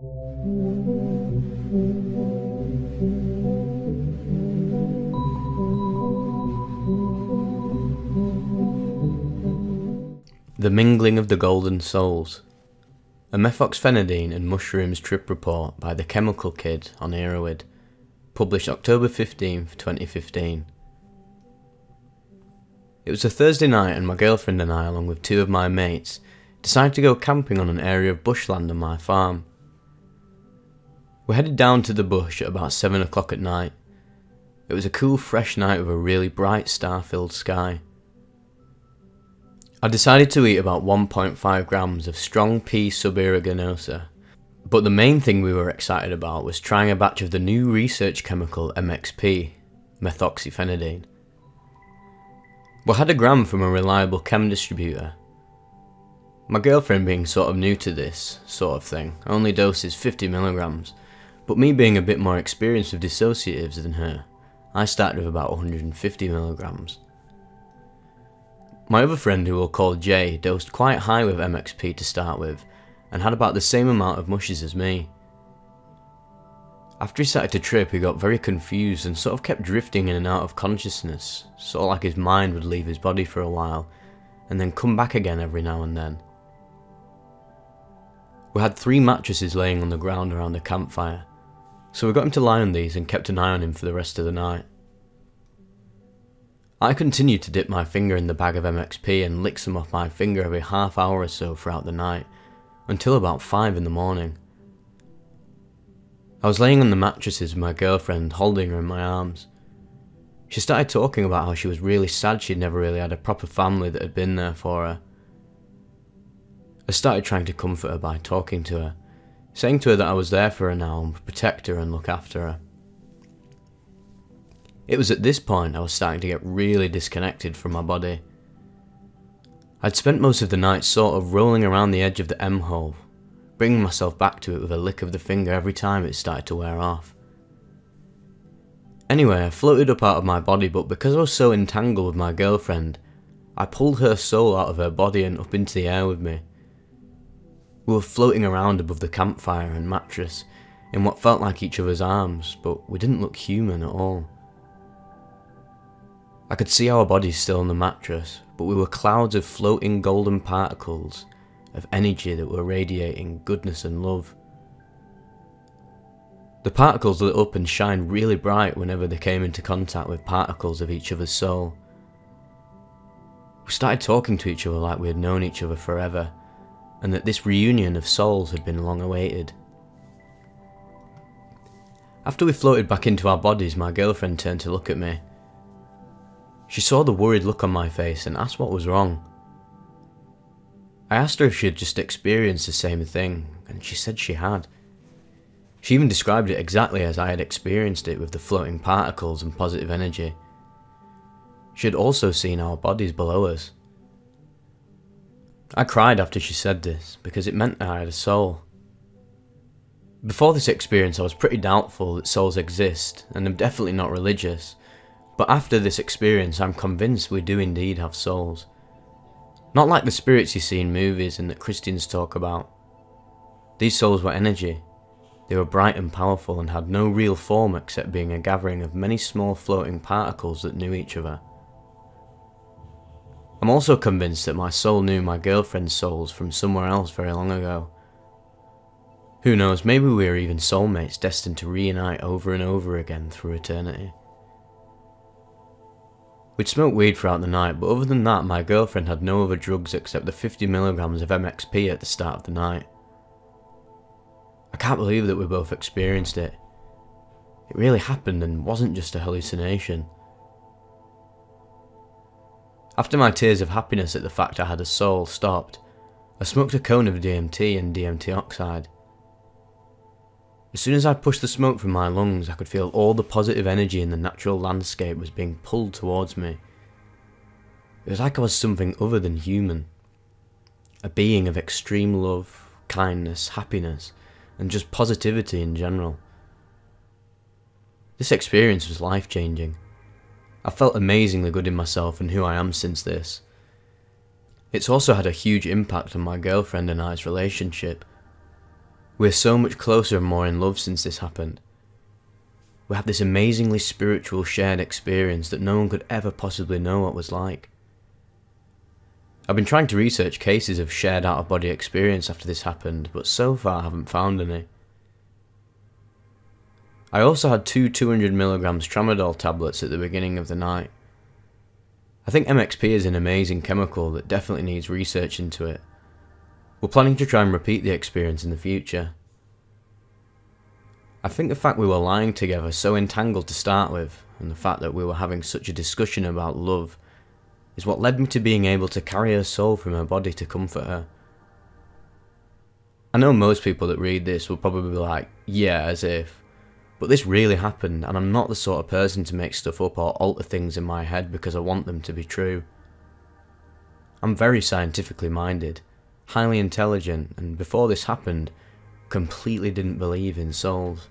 The Mingling of the Golden Souls. A methoxphenidine and mushrooms trip report by the Chemical Kid on Erowid. Published October 15th, 2015. It was a Thursday night and my girlfriend and I, along with two of my mates, decided to go camping on an area of bushland on my farm. We headed down to the bush at about 7 o'clock at night. It was a cool fresh night with a really bright star-filled sky. I decided to eat about 1.5 grams of strong P subaeruginosa, but the main thing we were excited about was trying a batch of the new research chemical MXP, methoxyphenidine. We had a gram from a reliable chem distributor. My girlfriend being sort of new to this sort of thing, only doses 50 milligrams, but me being a bit more experienced with dissociatives than her, I started with about 150 milligrams. My other friend who we'll call Jay dosed quite high with MXP to start with, and had about the same amount of mushes as me. After he started to trip he got very confused and sort of kept drifting in and out of consciousness, sort of like his mind would leave his body for a while, and then come back again every now and then. We had three mattresses laying on the ground around the campfire, so we got him to lie on these and kept an eye on him for the rest of the night. I continued to dip my finger in the bag of MXP and lick some off my finger every half hour or so throughout the night, until about 5 in the morning. I was laying on the mattresses with my girlfriend, holding her in my arms. She started talking about how she was really sad she'd never really had a proper family that had been there for her. I started trying to comfort her by talking to her, saying to her that I was there for her now and would protect her and look after her. It was at this point I was starting to get really disconnected from my body. I'd spent most of the night sort of rolling around the edge of the M hole, bringing myself back to it with a lick of the finger every time it started to wear off. Anyway, I floated up out of my body, but because I was so entangled with my girlfriend, I pulled her soul out of her body and up into the air with me. We were floating around above the campfire and mattress, in what felt like each other's arms, but we didn't look human at all. I could see our bodies still on the mattress, but we were clouds of floating golden particles of energy that were radiating goodness and love. The particles lit up and shined really bright whenever they came into contact with particles of each other's soul. We started talking to each other like we had known each other forever, and that this reunion of souls had been long awaited. After we floated back into our bodies, my girlfriend turned to look at me. She saw the worried look on my face and asked what was wrong. I asked her if she had just experienced the same thing, and she said she had. She even described it exactly as I had experienced it with the floating particles and positive energy. She had also seen our bodies below us. I cried after she said this, because it meant that I had a soul. Before this experience I was pretty doubtful that souls exist, and I'm definitely not religious, but after this experience, I'm convinced we do indeed have souls. Not like the spirits you see in movies and that Christians talk about. These souls were energy. They were bright and powerful and had no real form except being a gathering of many small floating particles that knew each other. I'm also convinced that my soul knew my girlfriend's souls from somewhere else very long ago. Who knows, maybe we are even soulmates destined to reunite over and over again through eternity. We'd smoked weed throughout the night, but other than that, my girlfriend had no other drugs except the 50mg of MXP at the start of the night. I can't believe that we both experienced it. It really happened and wasn't just a hallucination. After my tears of happiness at the fact I had a soul stopped, I smoked a cone of DMT and DMT oxide. As soon as I pushed the smoke from my lungs, I could feel all the positive energy in the natural landscape was being pulled towards me. It was like I was something other than human. A being of extreme love, kindness, happiness, and just positivity in general. This experience was life changing. I felt amazingly good in myself and who I am since this. It's also had a huge impact on my girlfriend and I's relationship. We're so much closer and more in love since this happened. We have this amazingly spiritual shared experience that no one could ever possibly know what was like. I've been trying to research cases of shared out of body experience after this happened, but so far I haven't found any. I also had two 200mg tramadol tablets at the beginning of the night. I think MXP is an amazing chemical that definitely needs research into it. We're planning to try and repeat the experience in the future. I think the fact we were lying together so entangled to start with, and the fact that we were having such a discussion about love, is what led me to being able to carry her soul from her body to comfort her. I know most people that read this will probably be like, yeah, as if. But this really happened, and I'm not the sort of person to make stuff up or alter things in my head because I want them to be true. I'm very scientifically minded, highly intelligent, and before this happened, completely didn't believe in souls.